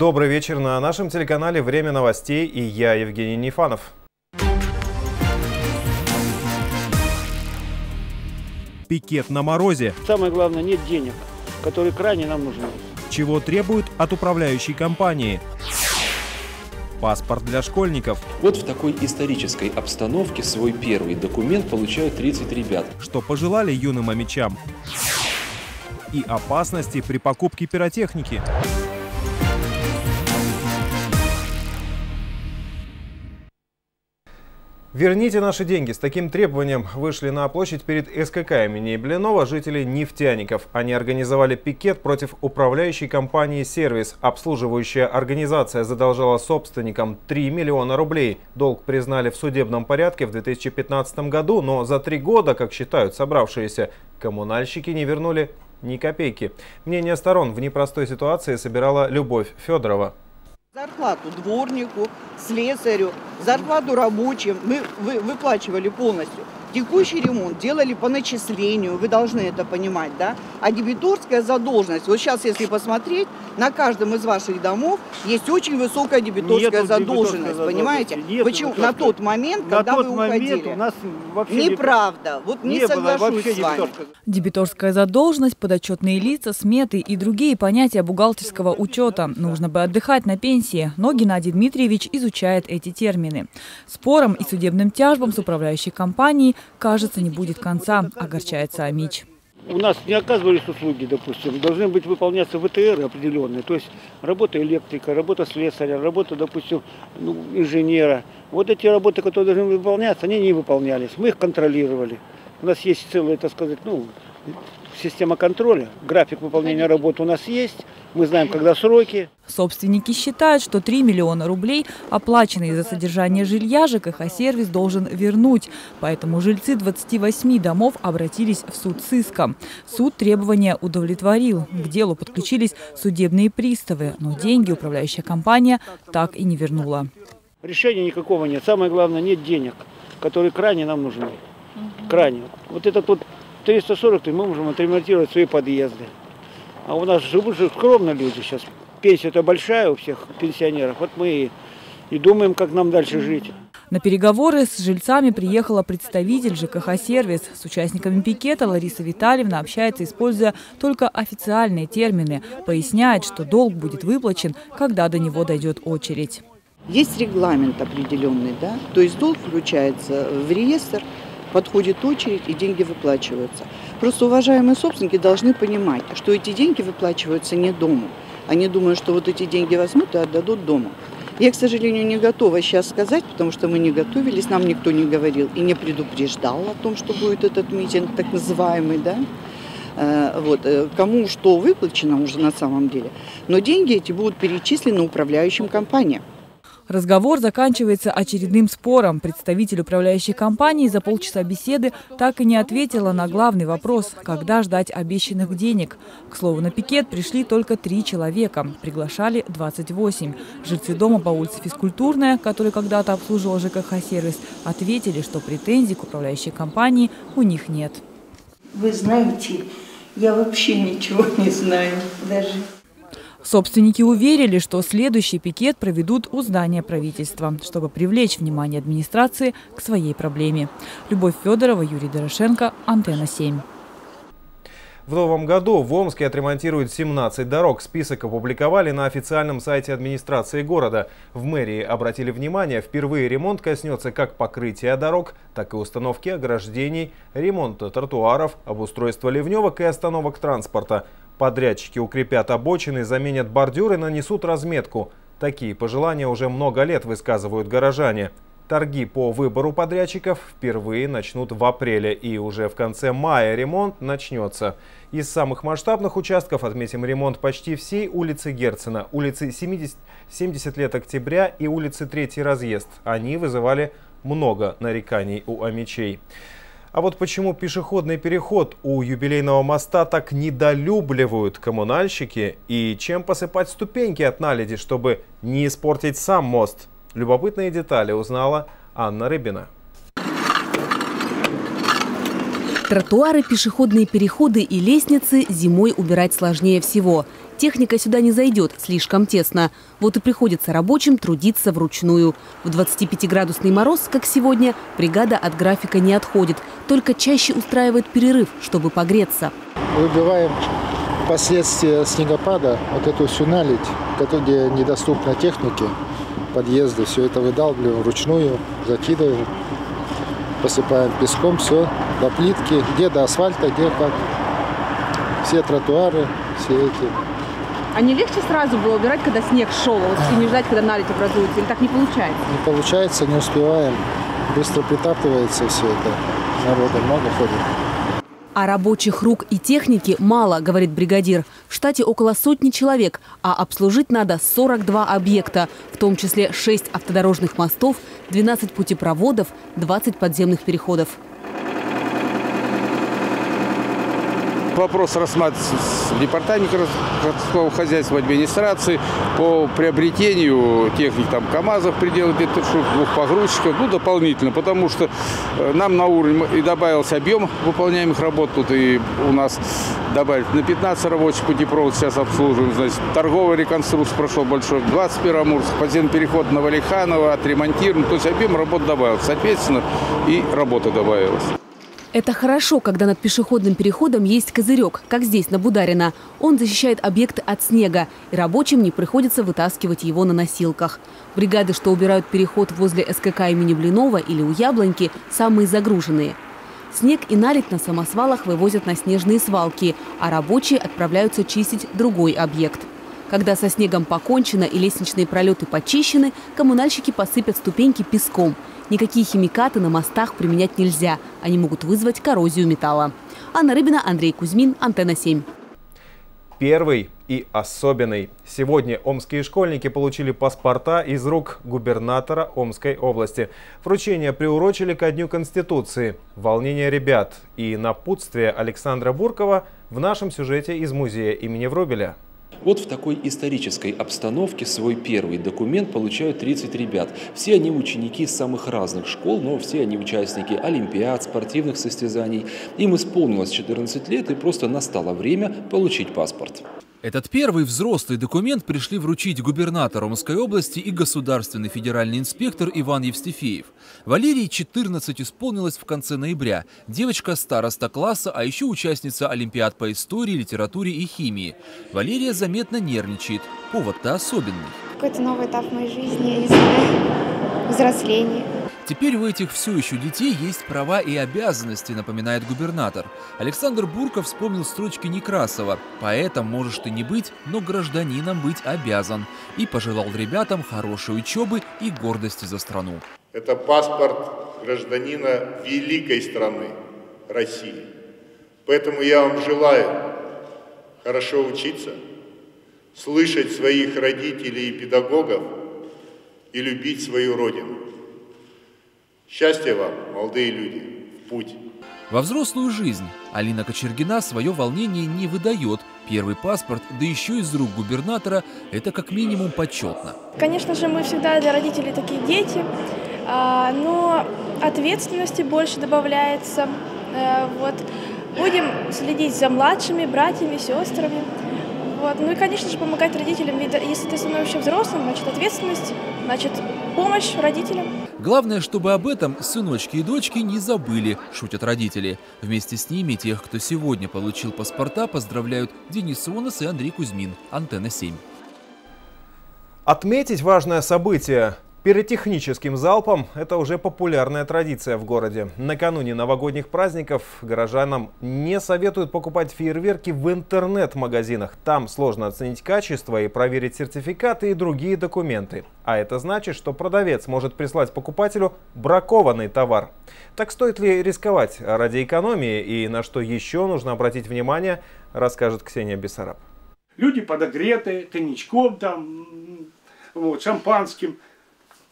Добрый вечер на нашем телеканале «Время новостей» и я, Евгений Нефанов. Пикет на морозе. Самое главное, нет денег, которые крайне нам нужны. Чего требуют от управляющей компании? Паспорт для школьников. Вот в такой исторической обстановке свой первый документ получают 30 ребят. Что пожелали юным амичам? И опасности при покупке пиротехники. Верните наши деньги. С таким требованием вышли на площадь перед СКК имени Блинова жители нефтяников. Они организовали пикет против управляющей компании «Сервис». Обслуживающая организация задолжала собственникам 3 миллиона рублей. Долг признали в судебном порядке в 2015 году, но за три года, как считают собравшиеся, коммунальщики не вернули ни копейки. Мнение сторон в непростой ситуации собирала Любовь Федорова. Зарплату дворнику, слесарю, зарплату рабочим мы вы, выплачивали полностью. Текущий ремонт делали по начислению, вы должны это понимать, да? А дебиторская задолженность, вот сейчас, если посмотреть, на каждом из ваших домов есть очень высокая дебиторская Нету задолженность, понимаете? Нету Почему? На тот момент, на когда тот вы уходили. у нас вообще Неправда, вот не, не соглашусь с вами. Дебиторская задолженность, подотчетные лица, сметы и другие понятия бухгалтерского учета. Нужно бы отдыхать на пенсии, но Геннадий Дмитриевич изучает эти термины. Спором и судебным тяжбам с управляющей компанией кажется, не будет конца, огорчается Амич. У нас не оказывались услуги, допустим, должны быть выполняться ВТР определенные, то есть работа электрика, работа слесаря, работа, допустим, ну, инженера. Вот эти работы, которые должны выполняться, они не выполнялись, мы их контролировали. У нас есть целая, так сказать, ну, система контроля, график выполнения работы у нас есть, мы знаем, когда сроки. Собственники считают, что 3 миллиона рублей, оплаченные за содержание жилья, ЖКХ-сервис должен вернуть. Поэтому жильцы 28 домов обратились в суд с иском. Суд требования удовлетворил. К делу подключились судебные приставы, но деньги управляющая компания так и не вернула. Решения никакого нет. Самое главное, нет денег, которые крайне нам нужны. Крайне. Вот этот вот 340 мы можем отремонтировать свои подъезды. А у нас живут же скромно люди сейчас. Пенсия-то большая у всех пенсионеров. Вот мы и, и думаем, как нам дальше жить. На переговоры с жильцами приехала представитель ЖКХ-сервис. С участниками пикета Лариса Витальевна общается, используя только официальные термины. Поясняет, что долг будет выплачен, когда до него дойдет очередь. Есть регламент определенный, да? То есть долг включается в реестр, подходит очередь и деньги выплачиваются. Просто уважаемые собственники должны понимать, что эти деньги выплачиваются не дому. Они думают, что вот эти деньги возьмут и отдадут дому. Я, к сожалению, не готова сейчас сказать, потому что мы не готовились, нам никто не говорил и не предупреждал о том, что будет этот митинг, так называемый, да. Э, вот, э, кому что выплачено уже на самом деле. Но деньги эти будут перечислены управляющим компаниям. Разговор заканчивается очередным спором. Представитель управляющей компании за полчаса беседы так и не ответила на главный вопрос – когда ждать обещанных денег. К слову, на пикет пришли только три человека. Приглашали 28. Жильцы дома по улице Физкультурная, который когда-то обслуживал ЖКХ-сервис, ответили, что претензий к управляющей компании у них нет. Вы знаете, я вообще ничего не знаю даже. Собственники уверили, что следующий пикет проведут у здания правительства, чтобы привлечь внимание администрации к своей проблеме. Любовь Федорова, Юрий Дорошенко, Антенна 7. В новом году в Омске отремонтируют 17 дорог. Список опубликовали на официальном сайте администрации города. В мэрии обратили внимание, впервые ремонт коснется как покрытия дорог, так и установки ограждений, ремонта тротуаров, обустройства ливневок и остановок транспорта. Подрядчики укрепят обочины, заменят бордюры, нанесут разметку. Такие пожелания уже много лет высказывают горожане. Торги по выбору подрядчиков впервые начнут в апреле и уже в конце мая ремонт начнется. Из самых масштабных участков отметим ремонт почти всей улицы Герцена, улицы 70, 70 лет октября и улицы Третий разъезд. Они вызывали много нареканий у амичей. А вот почему пешеходный переход у юбилейного моста так недолюбливают коммунальщики и чем посыпать ступеньки от наледи, чтобы не испортить сам мост? Любопытные детали узнала Анна Рыбина. Тротуары, пешеходные переходы и лестницы зимой убирать сложнее всего. Техника сюда не зайдет, слишком тесно. Вот и приходится рабочим трудиться вручную. В 25-градусный мороз, как сегодня, бригада от графика не отходит. Только чаще устраивает перерыв, чтобы погреться. Выбиваем последствия снегопада, вот эту всю наледь, которая недоступна технике, подъезды, все это выдалбливаем вручную, закидываем посыпаем песком, все, до плитки, где до асфальта, где как. Все тротуары, все эти. А не легче сразу было убирать, когда снег шел, вот, и не ждать, когда наледь образуется? Или так не получается? Не получается, не успеваем. Быстро притаптывается все это. Народа много ходит. А рабочих рук и техники мало, говорит бригадир. В штате около сотни человек, а обслужить надо 42 объекта, в том числе 6 автодорожных мостов, 12 путепроводов, 20 подземных переходов. Вопрос рассматривается в департаменте городского хозяйства, администрации по приобретению техник, там, КАМАЗов, пределы 500 штук, двух погрузчиков, ну, дополнительно, потому что э, нам на уровень и добавился объем выполняемых работ, тут и у нас добавить на 15 рабочих путепровод сейчас обслуживаем, значит, торговая реконструкция прошел большой, 20 Амурск, подземный переход на Валиханово, отремонтирован, то есть объем работ добавился, соответственно, и работа добавилась. Это хорошо, когда над пешеходным переходом есть козырек, как здесь, на Бударина. Он защищает объекты от снега, и рабочим не приходится вытаскивать его на носилках. Бригады, что убирают переход возле СКК имени Блинова или у Яблоньки, самые загруженные. Снег и наледь на самосвалах вывозят на снежные свалки, а рабочие отправляются чистить другой объект. Когда со снегом покончено и лестничные пролеты почищены, коммунальщики посыпят ступеньки песком – Никакие химикаты на мостах применять нельзя. Они могут вызвать коррозию металла. Анна Рыбина, Андрей Кузьмин, Антенна 7. Первый и особенный. Сегодня омские школьники получили паспорта из рук губернатора Омской области. Вручение приурочили ко Дню Конституции. Волнение ребят и напутствие Александра Буркова в нашем сюжете из музея имени Врубеля. Вот в такой исторической обстановке свой первый документ получают 30 ребят. Все они ученики самых разных школ, но все они участники олимпиад, спортивных состязаний. Им исполнилось 14 лет и просто настало время получить паспорт. Этот первый взрослый документ пришли вручить губернатор Омской области и государственный федеральный инспектор Иван Евстифеев. Валерии 14 исполнилось в конце ноября. Девочка староста класса, а еще участница Олимпиад по истории, литературе и химии. Валерия заметно нервничает. Повод-то особенный. Какой-то новый этап в моей жизни, взросления. Теперь у этих все еще детей есть права и обязанности, напоминает губернатор. Александр Бурков вспомнил строчки Некрасова «Поэтом можешь ты не быть, но гражданином быть обязан» и пожелал ребятам хорошей учебы и гордости за страну. Это паспорт гражданина великой страны России. Поэтому я вам желаю хорошо учиться, слышать своих родителей и педагогов и любить свою родину. Счастья вам, молодые люди, в путь! Во взрослую жизнь Алина Кочергина свое волнение не выдает. Первый паспорт, да еще из рук губернатора, это как минимум почетно. Конечно же, мы всегда для родителей такие дети, а, но ответственности больше добавляется. Э, вот. Будем следить за младшими братьями, сестрами. Вот. Ну и, конечно же, помогать родителям. Ведь если ты становишься взрослым, значит ответственность, значит помощь родителям. Главное, чтобы об этом сыночки и дочки не забыли, шутят родители. Вместе с ними тех, кто сегодня получил паспорта, поздравляют Денис Ионас и Андрей Кузьмин. Антенна 7. Отметить важное событие. Пиротехническим залпом – это уже популярная традиция в городе. Накануне новогодних праздников горожанам не советуют покупать фейерверки в интернет-магазинах. Там сложно оценить качество и проверить сертификаты и другие документы. А это значит, что продавец может прислать покупателю бракованный товар. Так стоит ли рисковать ради экономии и на что еще нужно обратить внимание, расскажет Ксения Бессараб. Люди подогреты коньячком, там, вот, шампанским –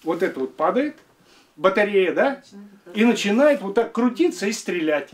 вот это вот падает, батарея, да, и начинает вот так крутиться и стрелять.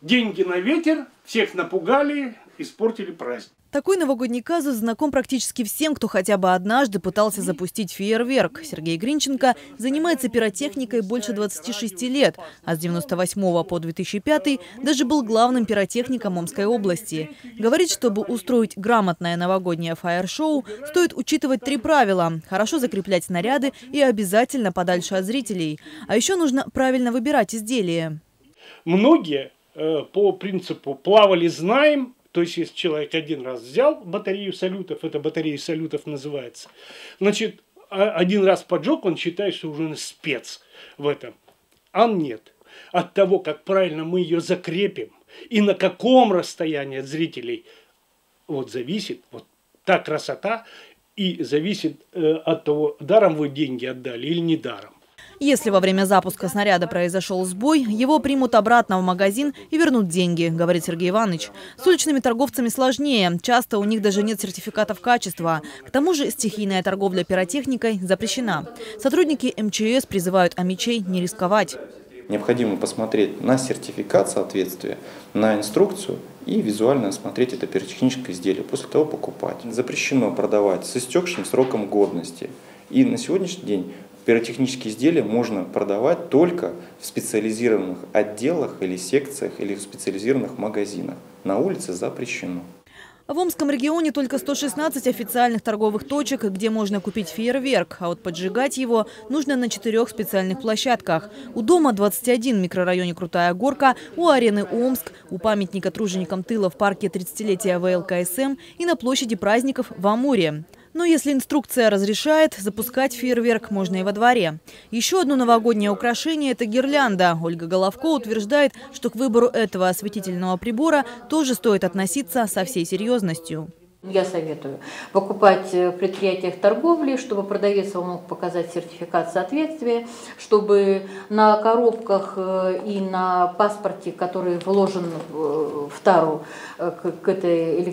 Деньги на ветер, всех напугали, испортили праздник. Такой новогодний казус знаком практически всем, кто хотя бы однажды пытался запустить фейерверк. Сергей Гринченко занимается пиротехникой больше 26 лет, а с 98 по 2005 даже был главным пиротехником Омской области. Говорит, чтобы устроить грамотное новогоднее фаер-шоу, стоит учитывать три правила. Хорошо закреплять снаряды и обязательно подальше от зрителей. А еще нужно правильно выбирать изделия. Многие э, по принципу «плавали, знаем», то есть, если человек один раз взял батарею салютов, это батарея салютов называется, значит, а, один раз поджег, он считает, что уже спец в этом. А нет. От того, как правильно мы ее закрепим и на каком расстоянии от зрителей, вот зависит вот та красота и зависит э, от того, даром вы деньги отдали или не даром. Если во время запуска снаряда произошел сбой, его примут обратно в магазин и вернут деньги, говорит Сергей Иванович. С уличными торговцами сложнее. Часто у них даже нет сертификатов качества. К тому же стихийная торговля пиротехникой запрещена. Сотрудники МЧС призывают амичей не рисковать. Необходимо посмотреть на сертификат соответствия, на инструкцию и визуально осмотреть это пиротехническое изделие, после того покупать. Запрещено продавать с истекшим сроком годности. И на сегодняшний день пиротехнические изделия можно продавать только в специализированных отделах или секциях или в специализированных магазинах. На улице запрещено. В Омском регионе только 116 официальных торговых точек, где можно купить фейерверк, а вот поджигать его нужно на четырех специальных площадках. У дома 21 в микрорайоне Крутая Горка, у арены Омск, у памятника труженикам тыла в парке 30-летия ВЛКСМ и на площади праздников в Амуре. Но если инструкция разрешает, запускать фейерверк можно и во дворе. Еще одно новогоднее украшение – это гирлянда. Ольга Головко утверждает, что к выбору этого осветительного прибора тоже стоит относиться со всей серьезностью. Я советую покупать в предприятиях торговли, чтобы продавец мог показать сертификат соответствия, чтобы на коробках э, и на паспорте, который вложен в тару э, к этой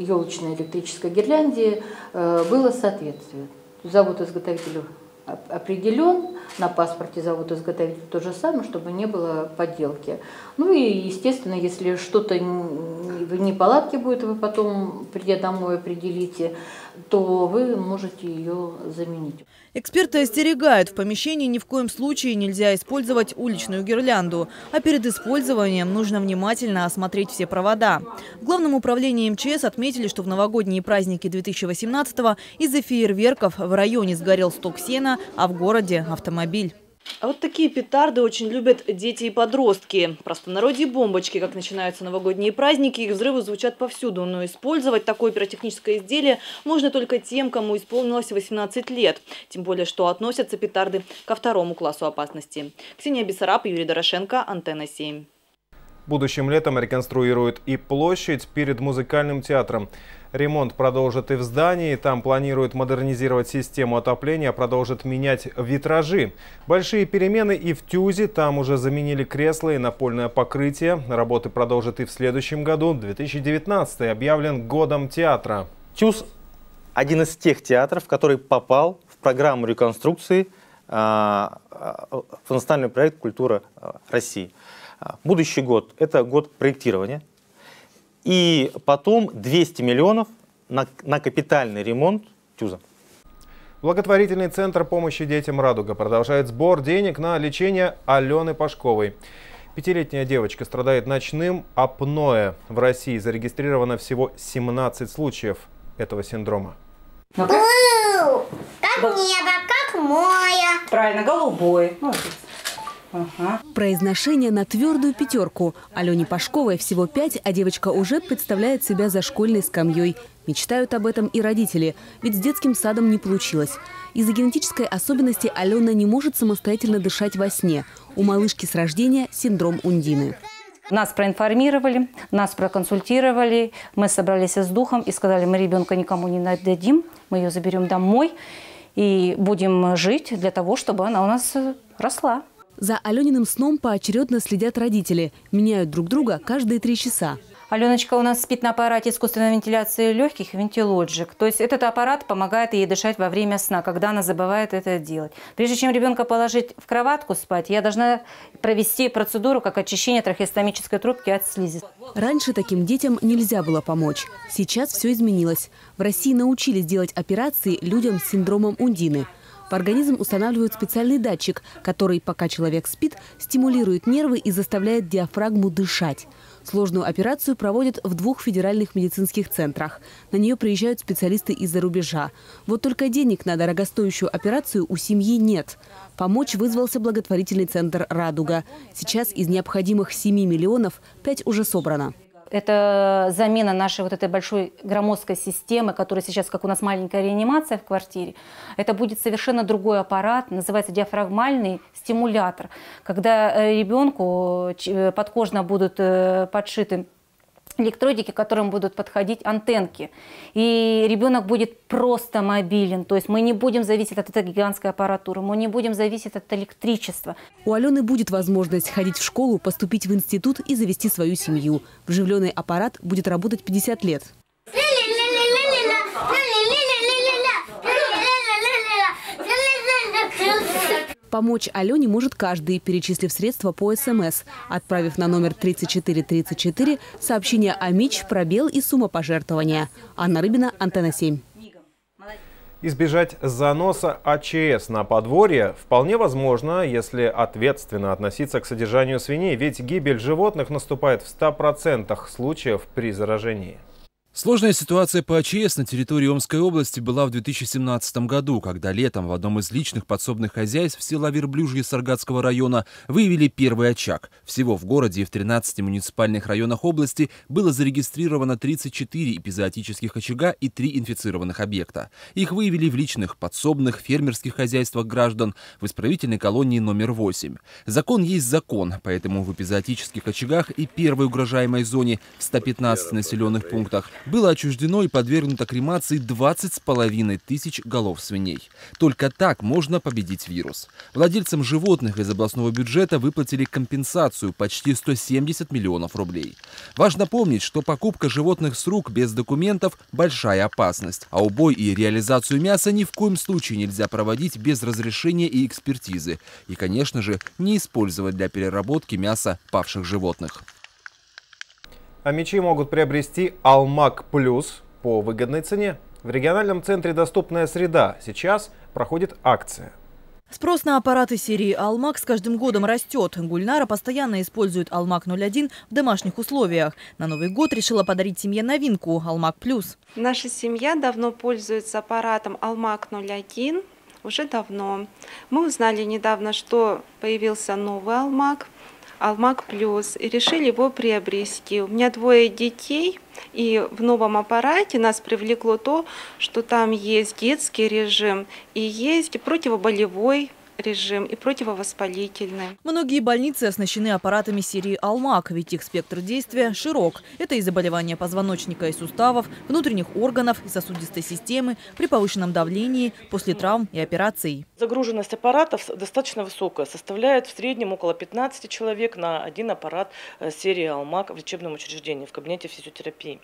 елочной электрической гирлянде, э, было соответствие. Завод-изготовителю определен, на паспорте зовут изготовитель то же самое, чтобы не было подделки. Ну и, естественно, если что-то в неполадке будет, вы потом, придя домой, определите, то вы можете ее заменить. Эксперты остерегают, в помещении ни в коем случае нельзя использовать уличную гирлянду, а перед использованием нужно внимательно осмотреть все провода. В Главном управлении МЧС отметили, что в новогодние праздники 2018-го из-за фейерверков в районе сгорел сток сена, а в городе – автомобиль. А вот такие петарды очень любят дети и подростки. Простонародье бомбочки, как начинаются новогодние праздники, их взрывы звучат повсюду. Но использовать такое пиротехническое изделие можно только тем, кому исполнилось 18 лет. Тем более, что относятся петарды ко второму классу опасности. Ксения Бессараб, Юрий Дорошенко, Антенна 7. Будущим летом реконструируют и площадь перед музыкальным театром. Ремонт продолжат и в здании. Там планируют модернизировать систему отопления, продолжат менять витражи. Большие перемены и в Тюзе. Там уже заменили кресла и напольное покрытие. Работы продолжат и в следующем году. 2019 объявлен годом театра. Тюз – один из тех театров, который попал в программу реконструкции а, а, в национальный проект «Культура а, России». Будущий год – это год проектирования. И потом 200 миллионов на, на капитальный ремонт ТЮЗа. Благотворительный центр помощи детям «Радуга» продолжает сбор денег на лечение Алены Пашковой. Пятилетняя девочка страдает ночным апноэ. В России зарегистрировано всего 17 случаев этого синдрома. Ну, как небо, как море. Правильно, голубой. Молодец. Ага. Произношение на твердую пятерку. Алене Пашковой всего пять, а девочка уже представляет себя за школьной скамьей. Мечтают об этом и родители, ведь с детским садом не получилось. Из-за генетической особенности Алена не может самостоятельно дышать во сне. У малышки с рождения синдром Ундины. Нас проинформировали, нас проконсультировали, мы собрались с духом и сказали, мы ребенка никому не отдадим, мы ее заберем домой и будем жить для того, чтобы она у нас росла. За Алениным сном поочередно следят родители, меняют друг друга каждые три часа. Аленочка у нас спит на аппарате искусственной вентиляции легких, вентилоджик. То есть этот аппарат помогает ей дышать во время сна, когда она забывает это делать. Прежде чем ребенка положить в кроватку спать, я должна провести процедуру, как очищение трахеостомической трубки от слизи. Раньше таким детям нельзя было помочь. Сейчас все изменилось. В России научились делать операции людям с синдромом Ундины. В организм устанавливают специальный датчик, который, пока человек спит, стимулирует нервы и заставляет диафрагму дышать. Сложную операцию проводят в двух федеральных медицинских центрах. На нее приезжают специалисты из-за рубежа. Вот только денег на дорогостоящую операцию у семьи нет. Помочь вызвался благотворительный центр «Радуга». Сейчас из необходимых 7 миллионов 5 уже собрано. Это замена нашей вот этой большой громоздкой системы, которая сейчас, как у нас маленькая реанимация в квартире. Это будет совершенно другой аппарат, называется диафрагмальный стимулятор. Когда э, ребенку э, подкожно будут э, подшиты электродики, к которым будут подходить антенки. И ребенок будет просто мобилен. То есть мы не будем зависеть от этой гигантской аппаратуры, мы не будем зависеть от электричества. У Алены будет возможность ходить в школу, поступить в институт и завести свою семью. Вживленный аппарат будет работать 50 лет. Помочь Алене может каждый, перечислив средства по СМС, отправив на номер 3434 сообщение о МИЧ, пробел и сумма пожертвования. Анна Рыбина, Антенна 7. Избежать заноса АЧС на подворье вполне возможно, если ответственно относиться к содержанию свиней, ведь гибель животных наступает в 100% случаев при заражении. Сложная ситуация по АЧС на территории Омской области была в 2017 году, когда летом в одном из личных подсобных хозяйств села Верблюжье Саргатского района выявили первый очаг. Всего в городе и в 13 муниципальных районах области было зарегистрировано 34 эпизоотических очага и 3 инфицированных объекта. Их выявили в личных подсобных фермерских хозяйствах граждан в исправительной колонии номер 8. Закон есть закон, поэтому в эпизоотических очагах и первой угрожаемой зоне в 115 населенных пунктах было отчуждено и подвергнуто кремации 20 с половиной тысяч голов свиней. Только так можно победить вирус. Владельцам животных из областного бюджета выплатили компенсацию почти 170 миллионов рублей. Важно помнить, что покупка животных с рук без документов – большая опасность, а убой и реализацию мяса ни в коем случае нельзя проводить без разрешения и экспертизы. И, конечно же, не использовать для переработки мяса павших животных. А мечи могут приобрести Алмак Плюс по выгодной цене. В региональном центре «Доступная среда» сейчас проходит акция. Спрос на аппараты серии «Алмак» с каждым годом растет. Гульнара постоянно использует «Алмак-01» в домашних условиях. На Новый год решила подарить семье новинку «Алмак Плюс». Наша семья давно пользуется аппаратом «Алмак-01» уже давно. Мы узнали недавно, что появился новый «Алмак», Алмак Плюс и решили его приобрести. У меня двое детей, и в новом аппарате нас привлекло то, что там есть детский режим и есть противоболевой режим и противовоспалительный. Многие больницы оснащены аппаратами серии «Алмак», ведь их спектр действия широк. Это и заболевания позвоночника и суставов, внутренних органов и сосудистой системы при повышенном давлении, после травм и операций. Загруженность аппаратов достаточно высокая, составляет в среднем около 15 человек на один аппарат э, серии «Алмак» в лечебном учреждении, в кабинете физиотерапии.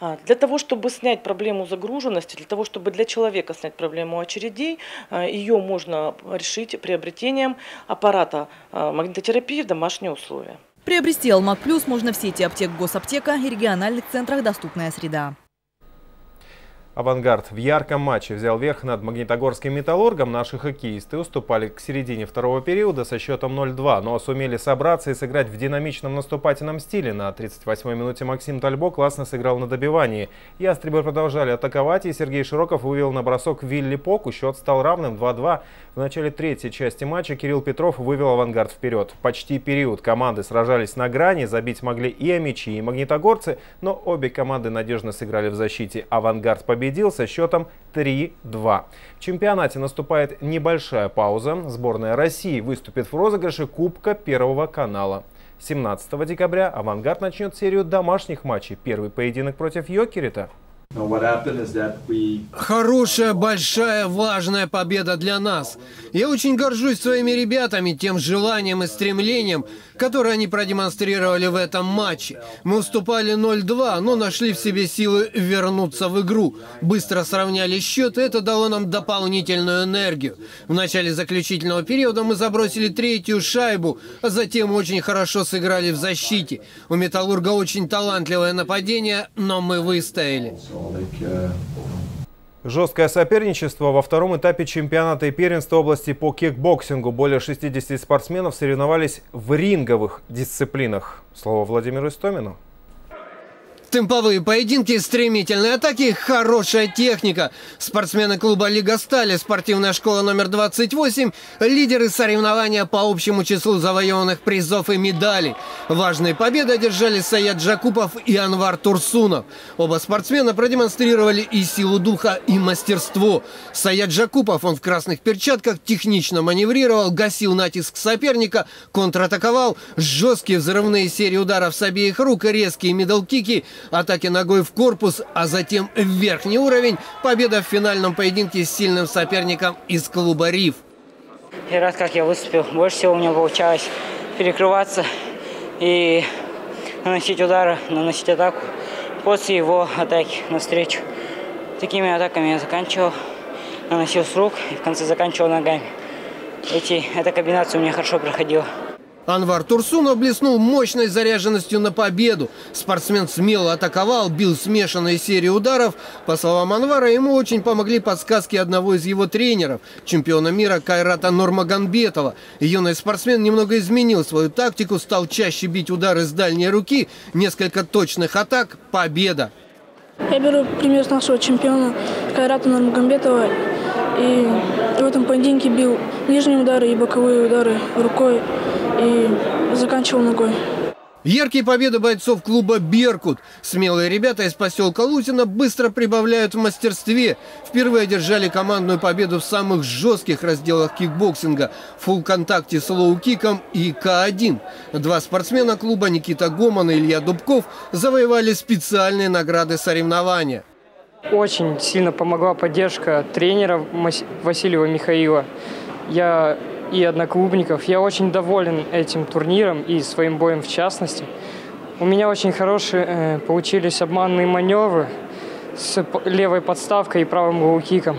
А, для того, чтобы снять проблему загруженности, для того, чтобы для человека снять проблему очередей, э, ее можно решить приобретением аппарата э, магнитотерапии в домашние условия. Приобрести «Алмак Плюс» можно в сети аптек «Госаптека» и региональных центрах «Доступная среда». «Авангард» в ярком матче взял верх над магнитогорским «Металлургом». Наши хоккеисты уступали к середине второго периода со счетом 0-2, но сумели собраться и сыграть в динамичном наступательном стиле. На 38-й минуте Максим Тальбо классно сыграл на добивании. Ястребы продолжали атаковать, и Сергей Широков вывел на бросок Вилли Поку. Счет стал равным 2-2. В начале третьей части матча Кирилл Петров вывел «Авангард» вперед. Почти период команды сражались на грани, забить могли и амичи, и магнитогорцы, но обе команды надежно сыграли в защите. «Авангард» победил победил со счетом 3-2. В чемпионате наступает небольшая пауза. Сборная России выступит в розыгрыше Кубка Первого канала. 17 декабря «Авангард» начнет серию домашних матчей. Первый поединок против Йокерита. Хорошая, большая, важная победа для нас. Я очень горжусь своими ребятами, тем желанием и стремлением, которое они продемонстрировали в этом матче. Мы уступали 0-2, но нашли в себе силы вернуться в игру. Быстро сравняли счет, и это дало нам дополнительную энергию. В начале заключительного периода мы забросили третью шайбу, а затем очень хорошо сыграли в защите. У «Металлурга» очень талантливое нападение, но мы выстояли. Жесткое соперничество во втором этапе чемпионата и первенства области по кикбоксингу. Более 60 спортсменов соревновались в ринговых дисциплинах. Слово Владимиру Истомину. Темповые поединки, стремительные атаки, хорошая техника. Спортсмены клуба «Лига Стали», спортивная школа номер 28, лидеры соревнования по общему числу завоеванных призов и медалей. Важные победы одержали Саят Джакупов и Анвар Турсунов. Оба спортсмена продемонстрировали и силу духа, и мастерство. Саят Джакупов, он в красных перчатках, технично маневрировал, гасил натиск соперника, контратаковал. Жесткие взрывные серии ударов с обеих рук и резкие мидл-кики – атаки ногой в корпус, а затем в верхний уровень. Победа в финальном поединке с сильным соперником из клуба «Риф». И рад, как я выступил. Больше всего у меня получалось перекрываться и наносить удары, наносить атаку. После его атаки навстречу. Такими атаками я заканчивал, наносил с рук и в конце заканчивал ногами. Эти, эта комбинация у меня хорошо проходила. Анвар Турсунов блеснул мощной заряженностью на победу. Спортсмен смело атаковал, бил смешанные серии ударов. По словам Анвара, ему очень помогли подсказки одного из его тренеров, чемпиона мира Кайрата Нурмагомбетова. Юный спортсмен немного изменил свою тактику, стал чаще бить удары с дальней руки, несколько точных атак, победа. Я беру пример нашего чемпиона Кайрата Нурмагомбетова. И в этом поединке бил нижние удары и боковые удары рукой и заканчивал ногой. Яркие победы бойцов клуба «Беркут». Смелые ребята из поселка Лузина быстро прибавляют в мастерстве. Впервые одержали командную победу в самых жестких разделах кикбоксинга – фулл-контакте с лоу-киком и К1. Два спортсмена клуба Никита Гоман и Илья Дубков завоевали специальные награды соревнования. Очень сильно помогла поддержка тренера Васильева Михаила. Я и одноклубников. Я очень доволен этим турниром и своим боем в частности. У меня очень хорошие э, получились обманные маневры с левой подставкой и правым лоу-киком.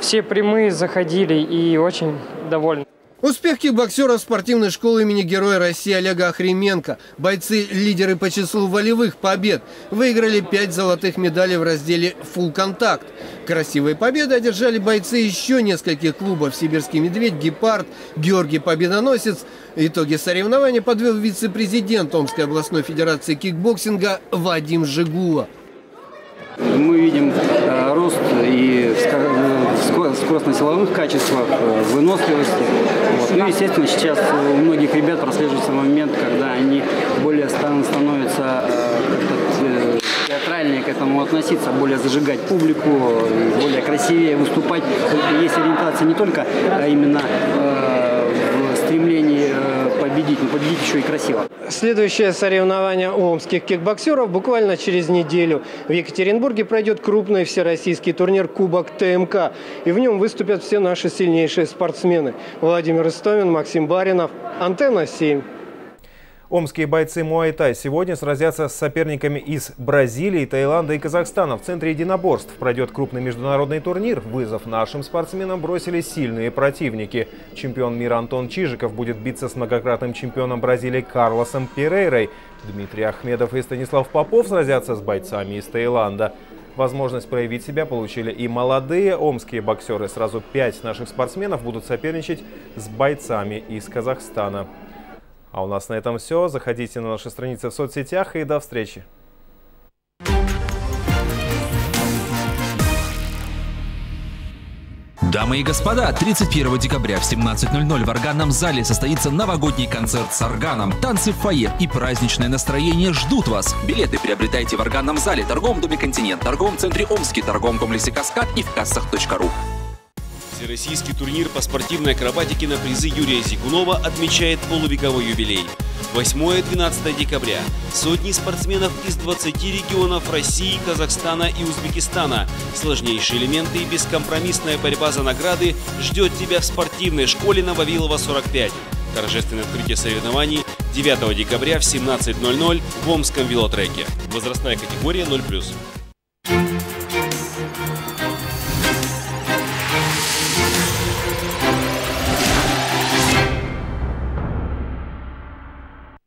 Все прямые заходили и очень доволен. Успех кикбоксеров спортивной школы имени Героя России Олега Охременко. Бойцы-лидеры по числу волевых побед. Выиграли пять золотых медалей в разделе «Фулл контакт». Красивые победы одержали бойцы еще нескольких клубов. Сибирский медведь, Гепард, Георгий Победоносец. Итоги соревнования подвел вице-президент Омской областной федерации кикбоксинга Вадим Жигула. Мы видим э, рост и скоростно-силовых качествах, э, выносливости. Вот. Ну, естественно, сейчас у многих ребят прослеживается момент, когда они более становятся э, театральнее к этому относиться, более зажигать публику, более красивее выступать. Есть ориентация не только а именно победить, но победить еще и красиво. Следующее соревнование омских кикбоксеров буквально через неделю. В Екатеринбурге пройдет крупный всероссийский турнир Кубок ТМК. И в нем выступят все наши сильнейшие спортсмены. Владимир Истомин, Максим Баринов. Антенна 7. Омские бойцы Муайтай сегодня сразятся с соперниками из Бразилии, Таиланда и Казахстана. В центре единоборств пройдет крупный международный турнир. Вызов нашим спортсменам бросили сильные противники. Чемпион мира Антон Чижиков будет биться с многократным чемпионом Бразилии Карлосом Перейрой. Дмитрий Ахмедов и Станислав Попов сразятся с бойцами из Таиланда. Возможность проявить себя получили и молодые омские боксеры. Сразу пять наших спортсменов будут соперничать с бойцами из Казахстана. А у нас на этом все. Заходите на наши страницы в соцсетях и до встречи. Дамы и господа, 31 декабря в 17.00 в органном зале состоится новогодний концерт с органом. Танцы в фойе и праздничное настроение ждут вас. Билеты приобретайте в органном зале, торговом доме «Континент», торговом центре «Омский», торговом комплексе «Каскад» и в кассах.ру. Всероссийский турнир по спортивной акробатике на призы Юрия Зигунова отмечает полувековой юбилей. 8-12 декабря. Сотни спортсменов из 20 регионов России, Казахстана и Узбекистана. Сложнейшие элементы и бескомпромиссная борьба за награды ждет тебя в спортивной школе на Вавилова 45. Торжественное открытие соревнований 9 декабря в 17.00 в Омском велотреке. Возрастная категория 0+.